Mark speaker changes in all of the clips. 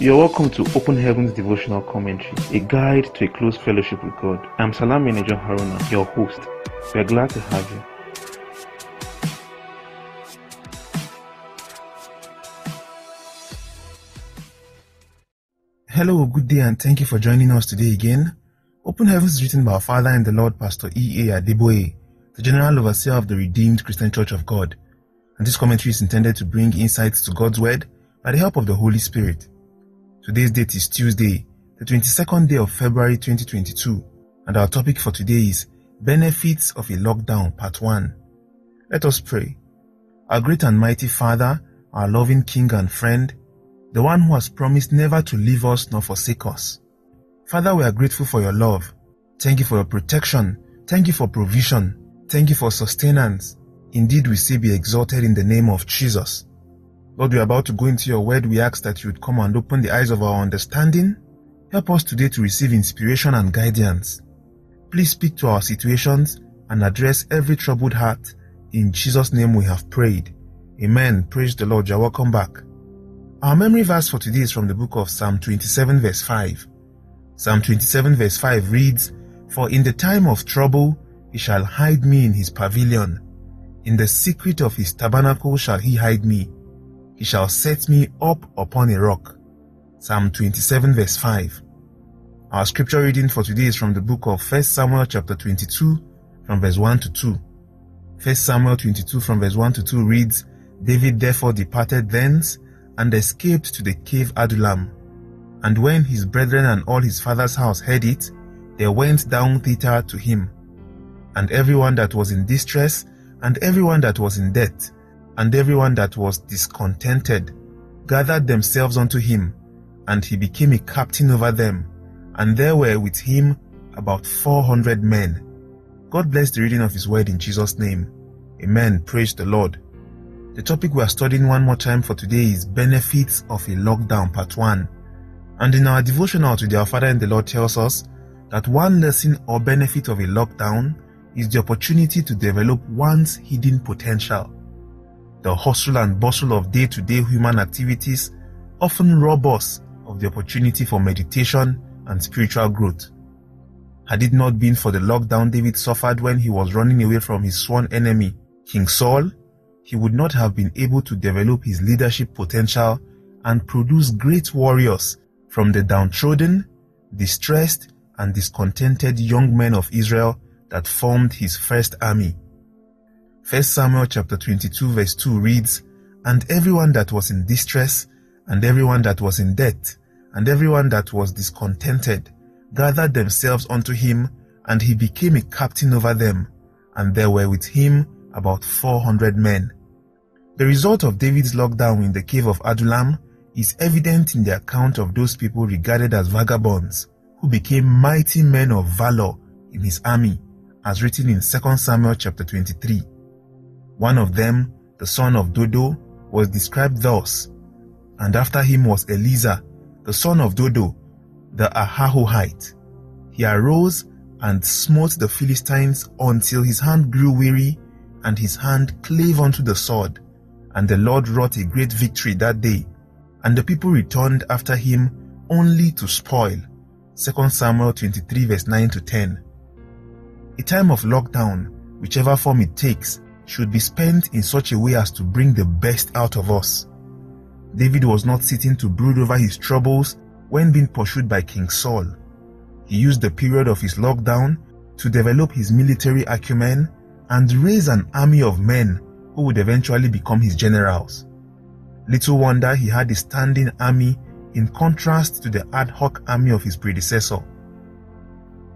Speaker 1: You're welcome to Open Heavens Devotional Commentary, a guide to a close fellowship with God. I'm Salami Eneojo Haruna, your host. We're glad to have you.
Speaker 2: Hello, good day, and thank you for joining us today again. Open Heavens is written by our Father and the Lord, Pastor E. A. Adeboye, the General Overseer of the Redeemed Christian Church of God. And this commentary is intended to bring insights to God's Word by the help of the Holy Spirit. Today's date is Tuesday, the 22nd day of February 2022, and our topic for today is Benefits of a Lockdown, Part 1. Let us pray. Our great and mighty Father, our loving King and friend, the one who has promised never to leave us nor forsake us. Father, we are grateful for your love. Thank you for your protection. Thank you for provision. Thank you for sustenance. Indeed, we say be exalted in the name of Jesus. Lord, we are about to go into your word. We ask that you would come and open the eyes of our understanding. Help us today to receive inspiration and guidance. Please speak to our situations and address every troubled heart. In Jesus' name we have prayed. Amen. Praise the Lord. You're welcome back. Our memory verse for today is from the book of Psalm 27 verse 5. Psalm 27 verse 5 reads, For in the time of trouble he shall hide me in his pavilion. In the secret of his tabernacle shall he hide me. He shall set me up upon a rock. Psalm 27 verse 5. Our scripture reading for today is from the book of 1 Samuel chapter 22 from verse 1 to 2. 1 Samuel 22 from verse 1 to 2 reads, David therefore departed thence and escaped to the cave Adullam. And when his brethren and all his father's house heard it, they went down thither to him. And everyone that was in distress, and everyone that was in debt, and everyone that was discontented, gathered themselves unto him, and he became a captain over them, and there were with him about four hundred men. God bless the reading of his word in Jesus' name. Amen. Praise the Lord. The topic we are studying one more time for today is Benefits of a Lockdown, Part 1. And in our devotional today, our Father in the Lord tells us that one lesson or benefit of a lockdown is the opportunity to develop one's hidden potential. The hustle and bustle of day to day human activities often rob us of the opportunity for meditation and spiritual growth. Had it not been for the lockdown David suffered when he was running away from his sworn enemy, King Saul, he would not have been able to develop his leadership potential and produce great warriors from the downtrodden, distressed, and discontented young men of Israel that formed his first army. 1 Samuel chapter 22 verse 2 reads, And everyone that was in distress, and everyone that was in debt, and everyone that was discontented, gathered themselves unto him, and he became a captain over them, and there were with him about 400 men. The result of David's lockdown in the cave of Adullam is evident in the account of those people regarded as vagabonds, who became mighty men of valor in his army, as written in 2 Samuel chapter 23. One of them, the son of Dodo, was described thus, and after him was Eleazar, the son of Dodo, the Ahohite. He arose and smote the Philistines until his hand grew weary and his hand clave unto the sword. And the Lord wrought a great victory that day. And the people returned after him only to spoil. 2 Samuel 23 verse 9 to 10. A time of lockdown, whichever form it takes, should be spent in such a way as to bring the best out of us. David was not sitting to brood over his troubles when being pursued by King Saul. He used the period of his lockdown to develop his military acumen and raise an army of men who would eventually become his generals. Little wonder he had a standing army in contrast to the ad hoc army of his predecessor.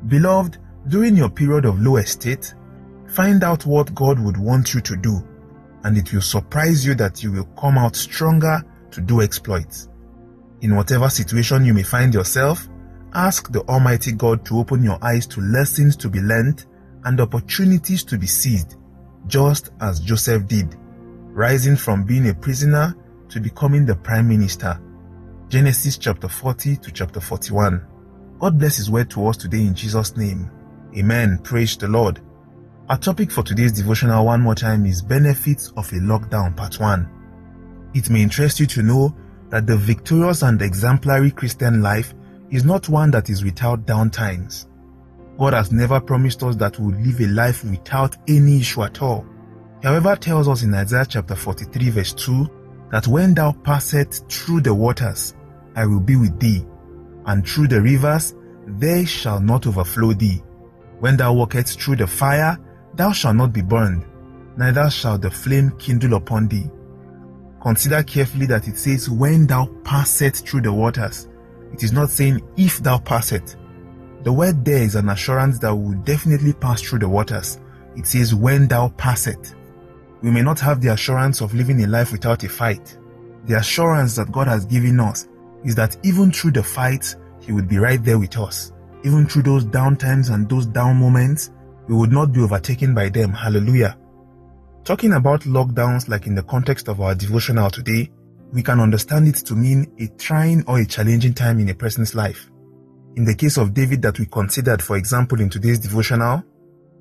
Speaker 2: Beloved, during your period of low estate, find out what God would want you to do, and it will surprise you that you will come out stronger to do exploits. In whatever situation you may find yourself, ask the Almighty God to open your eyes to lessons to be learned and opportunities to be seized, just as Joseph did, rising from being a prisoner to becoming the prime minister. Genesis chapter 40 to chapter 41. God bless His word to us today in Jesus' name. Amen. Praise the Lord. Our topic for today's devotional one more time is Benefits of a Lockdown Part 1. It may interest you to know that the victorious and exemplary Christian life is not one that is without downtimes. God has never promised us that we'll live a life without any issue at all. He however tells us in Isaiah chapter 43 verse 2 that when thou passest through the waters, I will be with thee, and through the rivers, they shall not overflow thee. When thou walkest through the fire, thou shalt not be burned, neither shall the flame kindle upon thee. Consider carefully that it says, when thou passest through the waters. It is not saying, if thou passest. The word there is an assurance that we will definitely pass through the waters. It says, when thou passest. We may not have the assurance of living a life without a fight. The assurance that God has given us is that even through the fights, He would be right there with us. Even through those down times and those down moments, we would not be overtaken by them. Hallelujah. Talking about lockdowns like in the context of our devotional today, we can understand it to mean a trying or a challenging time in a person's life. In the case of David that we considered, for example, in today's devotional,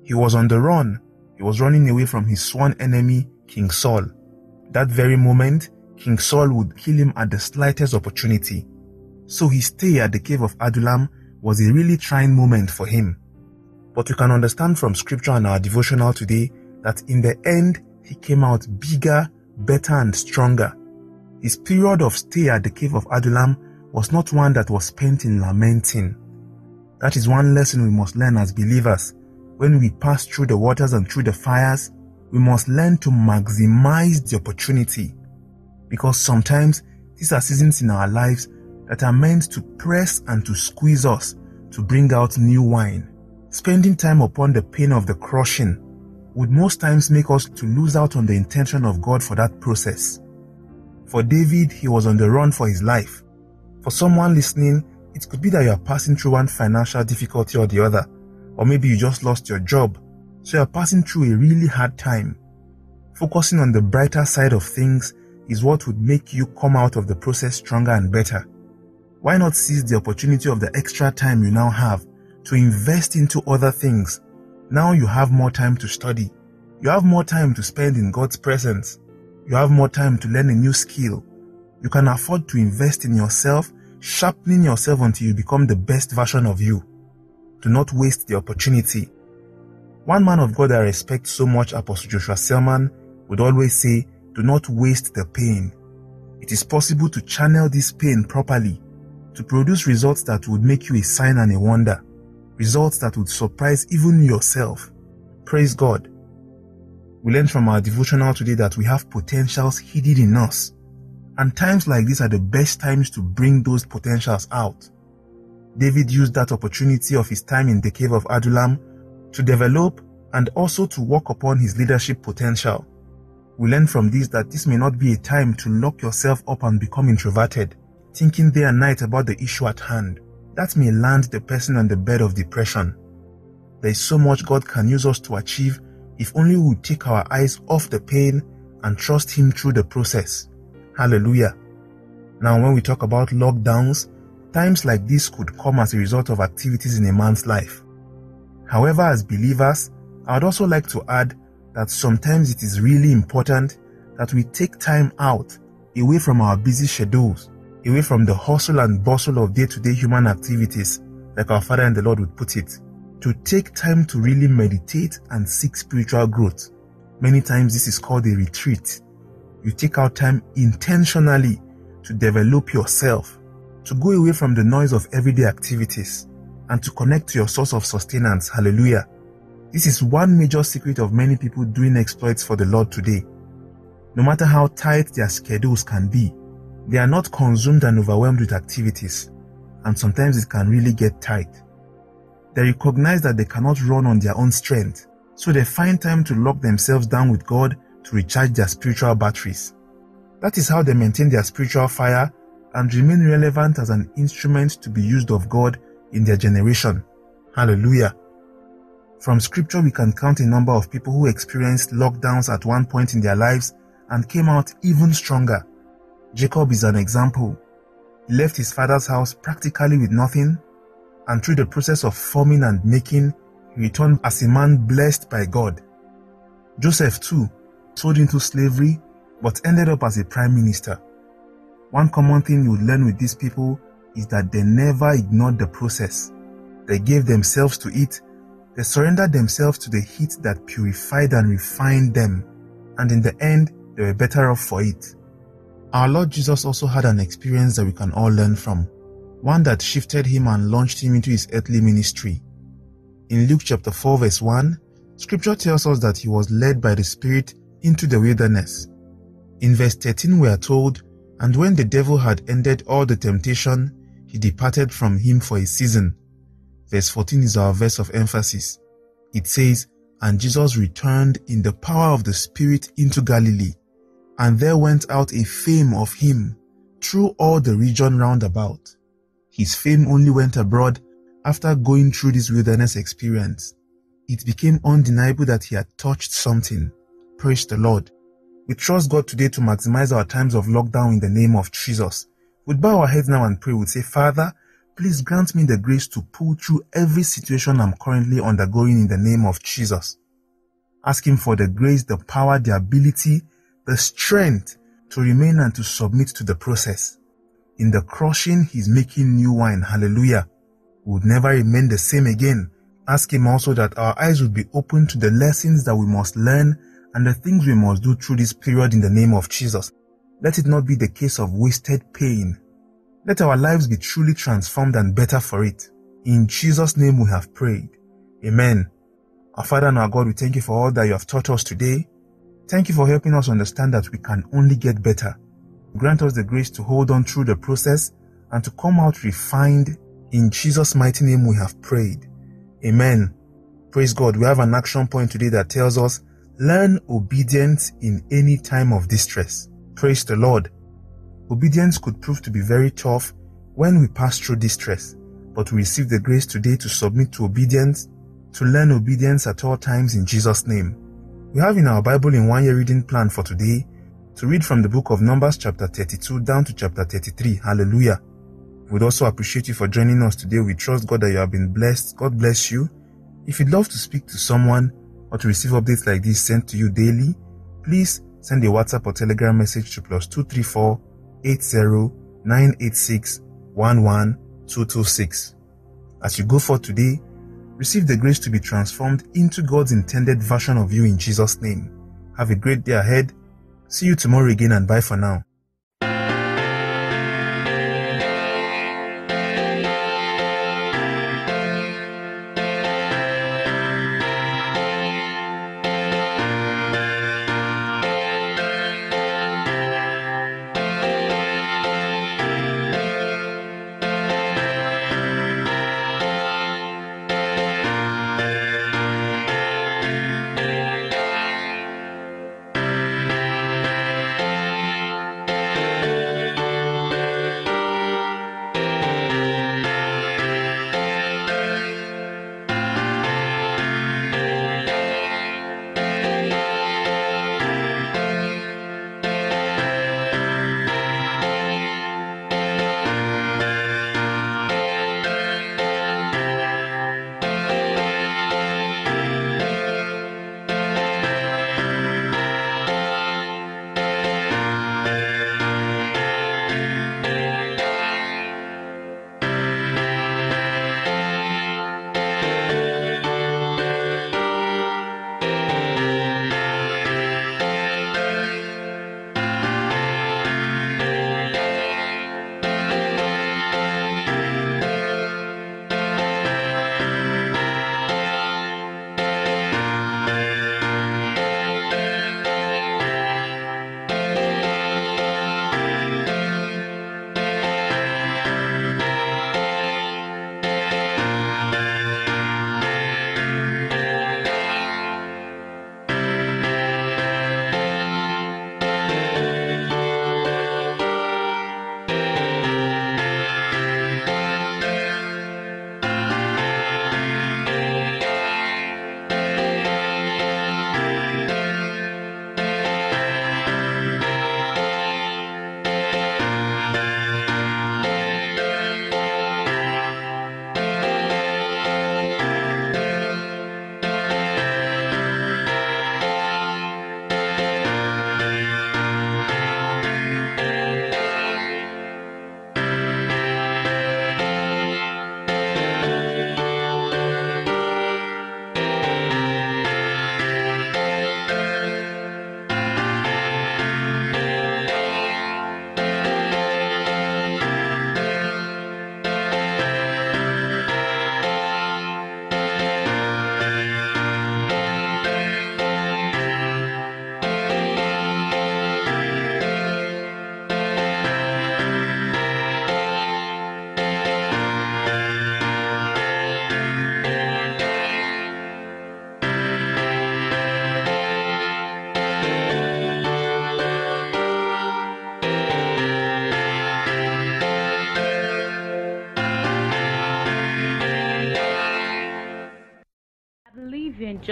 Speaker 2: he was on the run. He was running away from his sworn enemy, King Saul. That very moment, King Saul would kill him at the slightest opportunity. So his stay at the cave of Adullam was a really trying moment for him. But we can understand from scripture and our devotional today that in the end, he came out bigger, better, and stronger. His period of stay at the cave of Adullam was not one that was spent in lamenting. That is one lesson we must learn as believers. When we pass through the waters and through the fires, we must learn to maximize the opportunity. Because sometimes these are seasons in our lives that are meant to press and to squeeze us to bring out new wine. Spending time upon the pain of the crushing would most times make us to lose out on the intention of God for that process. For David, he was on the run for his life. For someone listening, it could be that you are passing through one financial difficulty or the other, or maybe you just lost your job, so you are passing through a really hard time. Focusing on the brighter side of things is what would make you come out of the process stronger and better. Why not seize the opportunity of the extra time you now have to invest into other things? Now you have more time to study. You have more time to spend in God's presence. You have more time to learn a new skill. You can afford to invest in yourself, sharpening yourself until you become the best version of you. Do not waste the opportunity. One man of God I respect so much, Apostle Joshua Selman, would always say, do not waste the pain. It is possible to channel this pain properly to produce results that would make you a sign and a wonder. Results that would surprise even yourself. Praise God. We learned from our devotional today that we have potentials hidden in us. And times like these are the best times to bring those potentials out. David used that opportunity of his time in the cave of Adullam to develop and also to work upon his leadership potential. We learn from this that this may not be a time to lock yourself up and become introverted, thinking day and night about the issue at hand. That may land the person on the bed of depression. There is so much God can use us to achieve if only we take our eyes off the pain and trust Him through the process. Hallelujah. Now, when we talk about lockdowns, times like this could come as a result of activities in a man's life. However, as believers, I would also like to add that sometimes it is really important that we take time out away from our busy schedules, away from the hustle and bustle of day to day human activities, like our Father and the Lord would put it, to take time to really meditate and seek spiritual growth. Many times this is called a retreat. You take out time intentionally to develop yourself, to go away from the noise of everyday activities, and to connect to your source of sustenance. Hallelujah. This is one major secret of many people doing exploits for the Lord today. No matter how tight their schedules can be, they are not consumed and overwhelmed with activities, and sometimes it can really get tight. They recognize that they cannot run on their own strength, so they find time to lock themselves down with God to recharge their spiritual batteries. That is how they maintain their spiritual fire and remain relevant as an instrument to be used of God in their generation. Hallelujah. From scripture, we can count a number of people who experienced lockdowns at one point in their lives and came out even stronger. Jacob is an example. He left his father's house practically with nothing, and through the process of forming and making, he returned as a man blessed by God. Joseph, too, sold into slavery but ended up as a prime minister. One common thing you would learn with these people is that they never ignored the process. They gave themselves to it. They surrendered themselves to the heat that purified and refined them. And in the end, they were better off for it. Our Lord Jesus also had an experience that we can all learn from. One that shifted him and launched him into his earthly ministry. In Luke chapter 4 verse 1, scripture tells us that he was led by the Spirit into the wilderness. In verse 13 we are told, And when the devil had ended all the temptation, he departed from him for a season. Verse 14 is our verse of emphasis. It says, And Jesus returned in the power of the Spirit into Galilee, and there went out a fame of him through all the region round about. His fame only went abroad after going through this wilderness experience. It became undeniable that he had touched something. Praise the Lord. We trust God today to maximize our times of lockdown in the name of Jesus. We'd bow our heads now and pray. We'd say, Father, please grant me the grace to pull through every situation I'm currently undergoing in the name of Jesus. Ask Him for the grace, the power, the ability, the strength to remain and to submit to the process. In the crushing, He's making new wine. Hallelujah. We would never remain the same again. Ask Him also that our eyes would be open to the lessons that we must learn and the things we must do through this period in the name of Jesus. Let it not be the case of wasted pain. Let our lives be truly transformed and better for it. In Jesus' name we have prayed. Amen. Our Father and our God, we thank you for all that you have taught us today. Thank you for helping us understand that we can only get better. Grant us the grace to hold on through the process and to come out refined. In Jesus' mighty name we have prayed. Amen. Praise God. We have an action point today that tells us learn obedience in any time of distress. Praise the Lord. Obedience could prove to be very tough when we pass through distress, but we receive the grace today to submit to obedience, to learn obedience at all times in Jesus' name. We have in our Bible in one year reading plan for today to read from the book of Numbers chapter 32 down to chapter 33. Hallelujah. We'd also appreciate you for joining us today. We trust God that you have been blessed. God bless you. If you'd love to speak to someone or to receive updates like this sent to you daily, please send a WhatsApp or Telegram message to plus 234 80 986 11226. As you go for today, receive the grace to be transformed into God's intended version of you in Jesus' name. Have a great day ahead. See you tomorrow again and bye for now.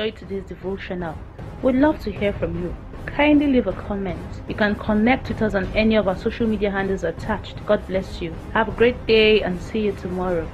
Speaker 3: Enjoyed today's devotional. We'd love to hear from you. Kindly leave a comment. You can connect with us on any of our social media handles attached. God bless you. Have a great day and see you tomorrow.